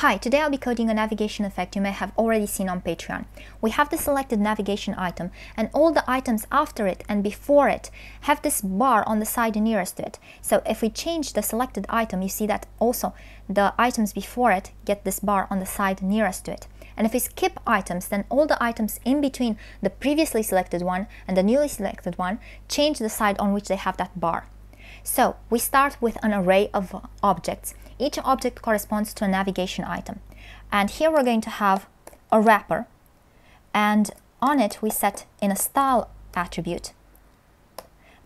Hi, today I'll be coding a navigation effect you may have already seen on Patreon. We have the selected navigation item and all the items after it and before it have this bar on the side nearest to it. So if we change the selected item, you see that also the items before it get this bar on the side nearest to it. And if we skip items, then all the items in between the previously selected one and the newly selected one change the side on which they have that bar. So we start with an array of objects each object corresponds to a navigation item. And here we're going to have a wrapper. And on it, we set in a style attribute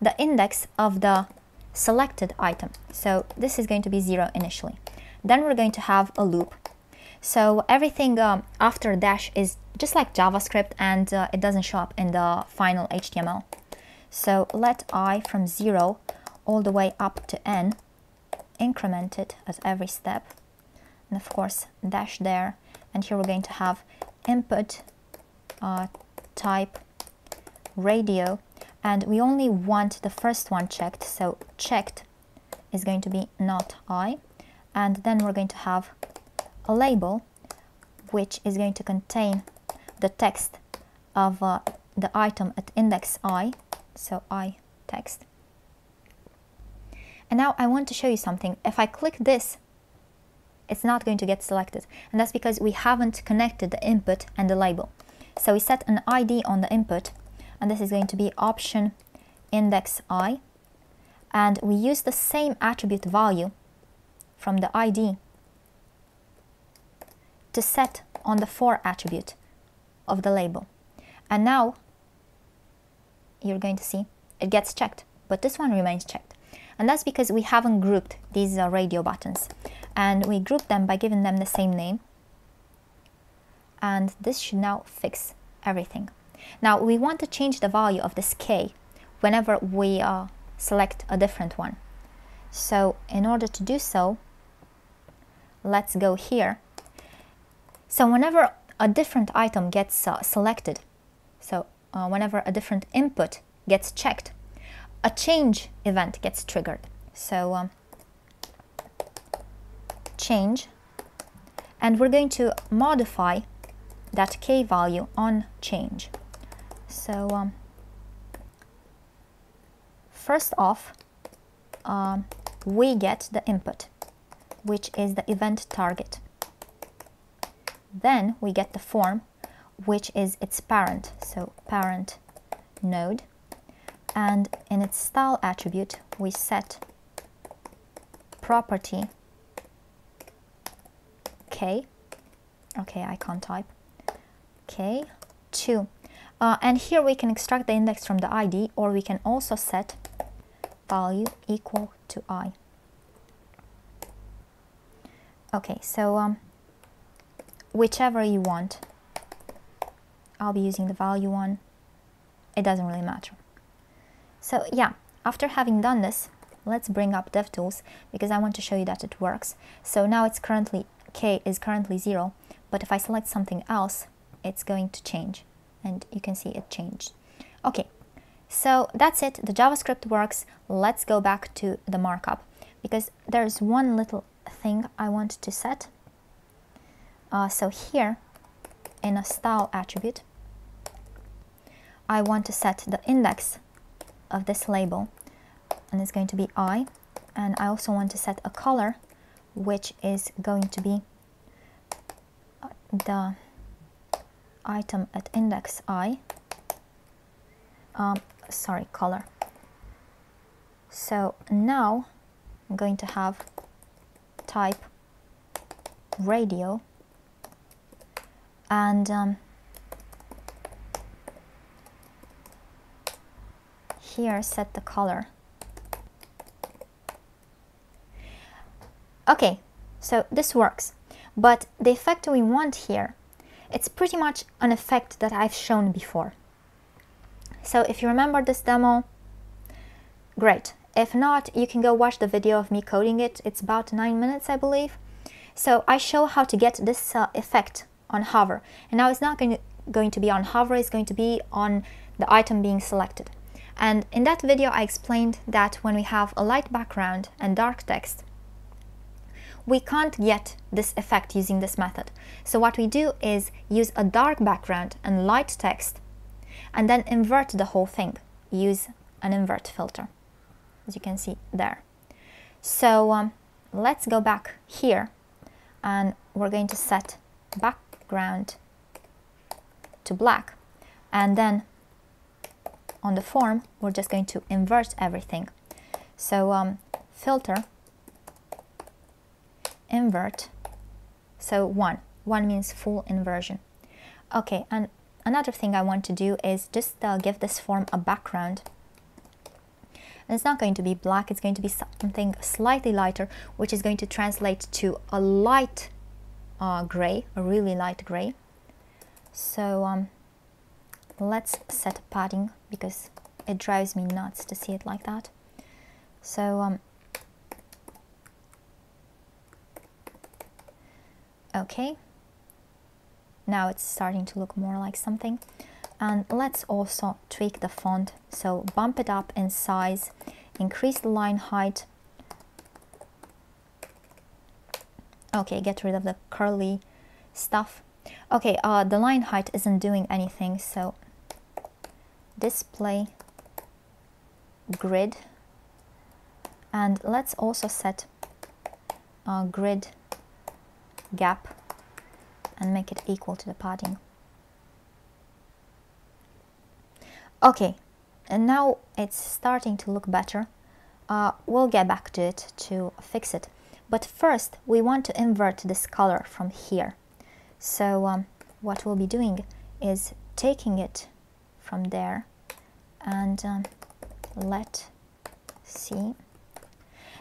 the index of the selected item. So this is going to be 0 initially. Then we're going to have a loop. So everything um, after dash is just like JavaScript and uh, it doesn't show up in the final HTML. So let i from 0 all the way up to n increment it at every step. And of course dash there. And here we're going to have input uh, type radio. And we only want the first one checked. So checked is going to be not I. And then we're going to have a label which is going to contain the text of uh, the item at index i. So i text and now I want to show you something. If I click this, it's not going to get selected. And that's because we haven't connected the input and the label. So we set an ID on the input, and this is going to be option index i. And we use the same attribute value from the ID to set on the for attribute of the label. And now you're going to see it gets checked, but this one remains checked. And that's because we haven't grouped these uh, radio buttons. And we group them by giving them the same name. And this should now fix everything. Now we want to change the value of this k whenever we uh, select a different one. So in order to do so, let's go here. So whenever a different item gets uh, selected, so uh, whenever a different input gets checked, a change event gets triggered. So um, change, and we're going to modify that k value on change. So um, first off, um, we get the input, which is the event target. Then we get the form, which is its parent, so parent node and in its style attribute we set property k. Okay I can't type. K 2 uh, and here we can extract the index from the ID or we can also set value equal to i. Okay so um, whichever you want. I'll be using the value one. It doesn't really matter so yeah, after having done this, let's bring up DevTools because I want to show you that it works. So now it's currently, K is currently zero, but if I select something else, it's going to change and you can see it changed. Okay, so that's it, the JavaScript works. Let's go back to the markup because there's one little thing I want to set. Uh, so here in a style attribute, I want to set the index of this label. And it's going to be I. And I also want to set a color which is going to be uh, the item at index i. Um, sorry color. So now I'm going to have type radio. And um, here set the color. Okay, so this works, but the effect we want here, it's pretty much an effect that I've shown before. So if you remember this demo, great. If not, you can go watch the video of me coding it. It's about 9 minutes, I believe. So I show how to get this uh, effect on hover. And now it's not going to, going to be on hover, it's going to be on the item being selected. And in that video I explained that when we have a light background and dark text, we can't get this effect using this method. So what we do is use a dark background and light text and then invert the whole thing. Use an invert filter, as you can see there. So um, let's go back here and we're going to set background to black and then on the form we're just going to invert everything. So um, filter invert so one. One means full inversion. Okay and another thing I want to do is just uh, give this form a background. And it's not going to be black it's going to be something slightly lighter which is going to translate to a light uh, gray a really light gray. So um, let's set a padding because it drives me nuts to see it like that. So um, okay. Now it's starting to look more like something. And let's also tweak the font. So bump it up in size increase the line height. Okay get rid of the curly stuff. Okay uh, the line height isn't doing anything so display grid. And let's also set a grid gap and make it equal to the padding. Okay and now it's starting to look better. Uh, we'll get back to it to fix it. But first we want to invert this color from here. So um, what we'll be doing is taking it from there and um, let see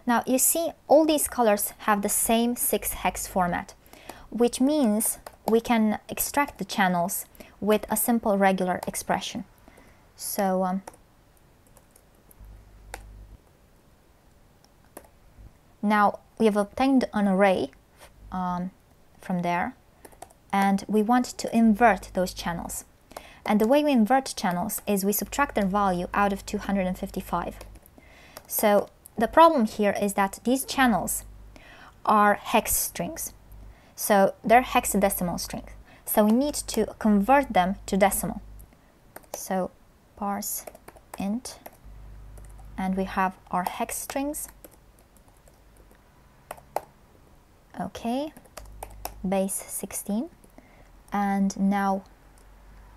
now you see all these colors have the same 6 hex format which means we can extract the channels with a simple regular expression so um, now we have obtained an array um, from there and we want to invert those channels. And the way we invert channels is we subtract their value out of 255. So the problem here is that these channels are hex strings. So they're hexadecimal strings. So we need to convert them to decimal. So parse int and we have our hex strings okay base 16 and now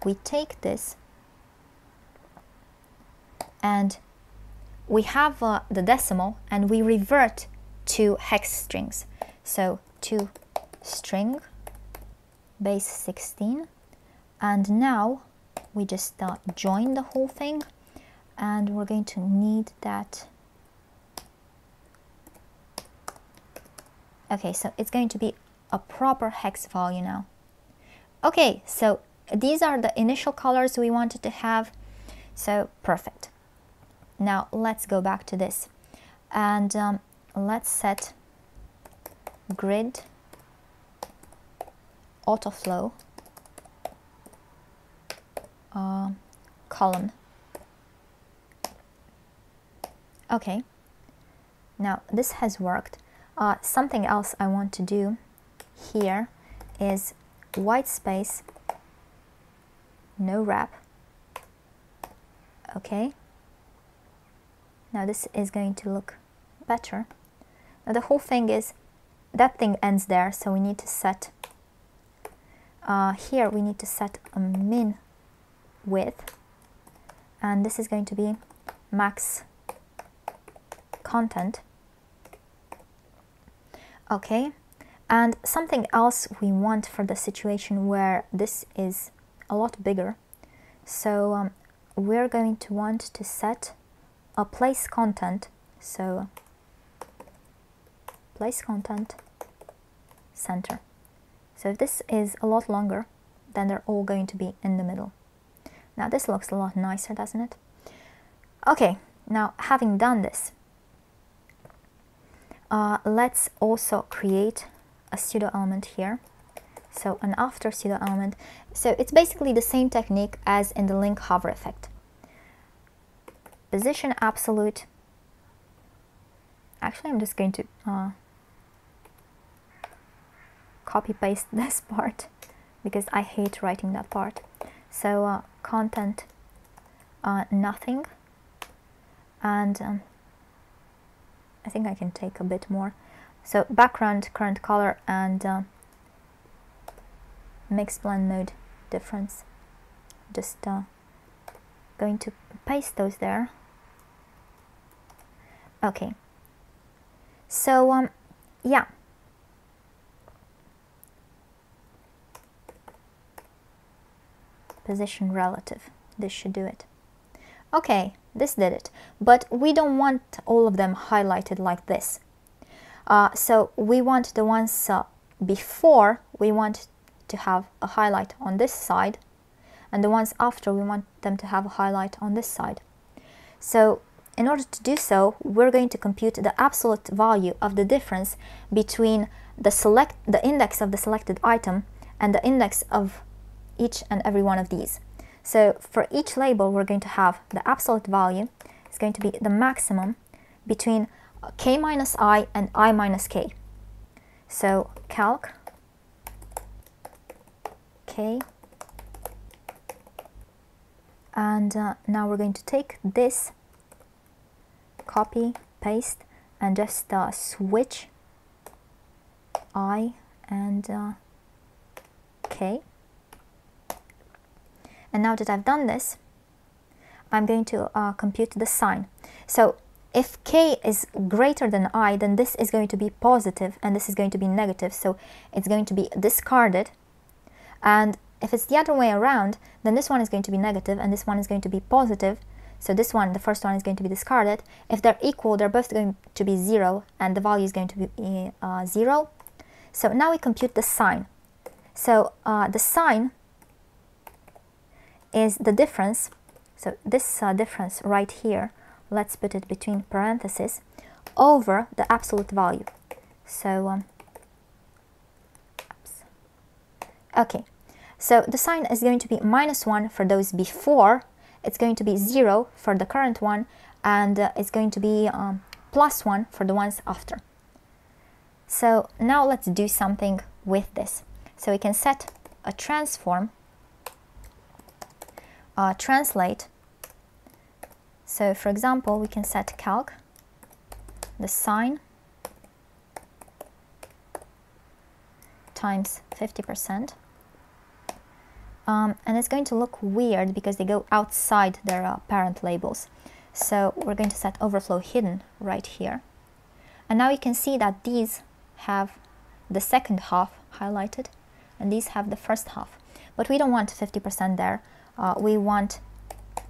we take this and we have uh, the decimal and we revert to hex strings. So to string base 16 and now we just uh, join the whole thing and we're going to need that. Okay so it's going to be a proper hex value now. Okay so these are the initial colors we wanted to have so perfect now let's go back to this and um, let's set grid autoflow uh, column. Okay, now this has worked. Uh, something else I want to do here is white space, no wrap. Okay, now this is going to look better. Now the whole thing is, that thing ends there, so we need to set, uh, here we need to set a min width and this is going to be max content okay and something else we want for the situation where this is a lot bigger so um, we're going to want to set a place content so place content center so if this is a lot longer then they're all going to be in the middle now this looks a lot nicer, doesn't it? Okay, now having done this, uh, let's also create a pseudo element here. So an after pseudo element. So it's basically the same technique as in the link hover effect. Position absolute. Actually, I'm just going to uh, copy paste this part because I hate writing that part. So uh, content uh, nothing and um, I think I can take a bit more. So background current color and mix blend mode difference. Just uh, going to paste those there. Okay. So um, yeah. Position relative. This should do it. Okay, this did it. But we don't want all of them highlighted like this. Uh, so we want the ones uh, before, we want to have a highlight on this side. And the ones after, we want them to have a highlight on this side. So in order to do so, we're going to compute the absolute value of the difference between the select the index of the selected item and the index of each and every one of these. So for each label, we're going to have the absolute value is going to be the maximum between k minus i and i minus k. So calc k and uh, now we're going to take this copy paste and just uh, switch i and uh, k and now that I've done this, I'm going to uh, compute the sign. So if k is greater than i, then this is going to be positive and this is going to be negative. So it's going to be discarded. And if it's the other way around, then this one is going to be negative and this one is going to be positive. So this one, the first one is going to be discarded. If they're equal, they're both going to be 0 and the value is going to be uh, 0. So now we compute the sign. So uh, the sign is the difference, so this uh, difference right here, let's put it between parentheses, over the absolute value. So, um, okay, so the sign is going to be minus 1 for those before, it's going to be 0 for the current one, and uh, it's going to be um, plus 1 for the ones after. So now let's do something with this. So we can set a transform uh, translate. So for example, we can set calc, the sign times 50%. Um, and it's going to look weird because they go outside their uh, parent labels. So we're going to set overflow hidden right here. And now you can see that these have the second half highlighted and these have the first half. But we don't want 50% there uh, we want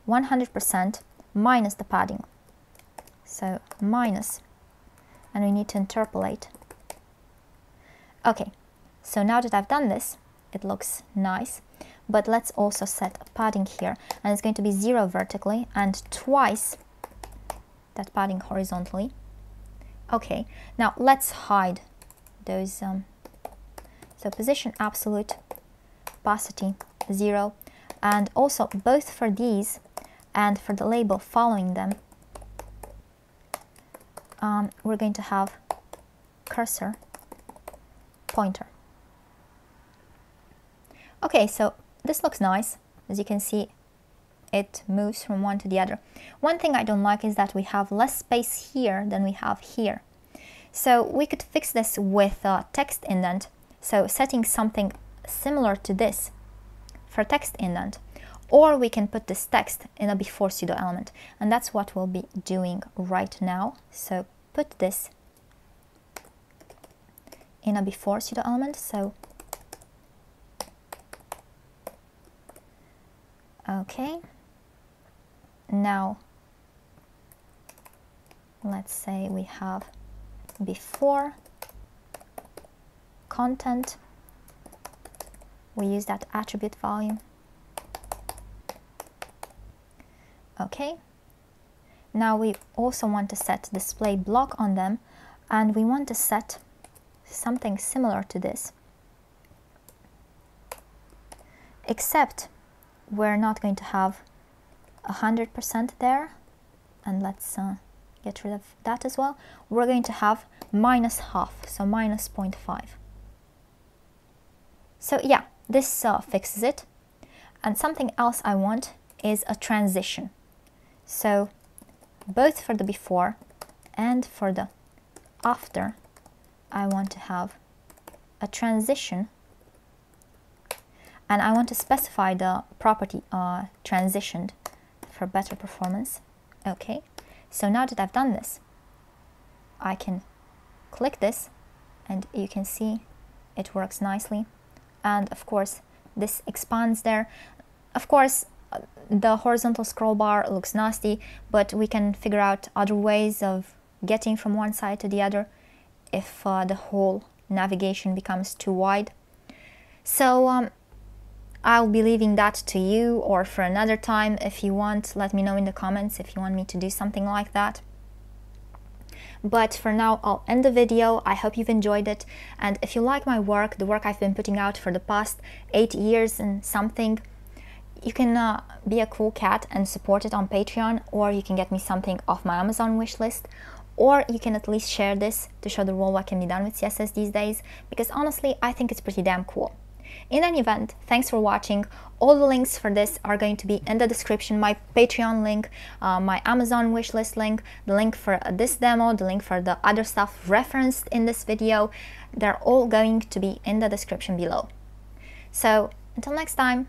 100% minus the padding. So minus, and we need to interpolate. Okay, so now that I've done this, it looks nice, but let's also set a padding here, and it's going to be zero vertically and twice that padding horizontally. Okay, now let's hide those, um, so position absolute, opacity, zero, and also both for these and for the label following them um, we're going to have cursor pointer. Okay so this looks nice. As you can see it moves from one to the other. One thing I don't like is that we have less space here than we have here. So we could fix this with a text indent. So setting something similar to this for text indent. Or we can put this text in a before pseudo element. And that's what we'll be doing right now. So put this in a before pseudo element. So okay. Now let's say we have before content we use that attribute volume. Okay. Now we also want to set display block on them and we want to set something similar to this except we're not going to have a hundred percent there and let's uh, get rid of that as well we're going to have minus half so minus 0.5 So yeah, this uh, fixes it. And something else I want is a transition. So both for the before and for the after, I want to have a transition and I want to specify the property uh, transitioned for better performance. Okay, so now that I've done this, I can click this and you can see it works nicely. And of course, this expands there. Of course, the horizontal scroll bar looks nasty, but we can figure out other ways of getting from one side to the other if uh, the whole navigation becomes too wide. So um, I'll be leaving that to you or for another time if you want. Let me know in the comments if you want me to do something like that. But for now, I'll end the video. I hope you've enjoyed it. And if you like my work, the work I've been putting out for the past eight years and something, you can uh, be a cool cat and support it on Patreon, or you can get me something off my Amazon wish list, or you can at least share this to show the world what can be done with CSS these days, because honestly, I think it's pretty damn cool. In any event, thanks for watching. All the links for this are going to be in the description. My Patreon link, uh, my Amazon wishlist link, the link for this demo, the link for the other stuff referenced in this video. They're all going to be in the description below. So until next time.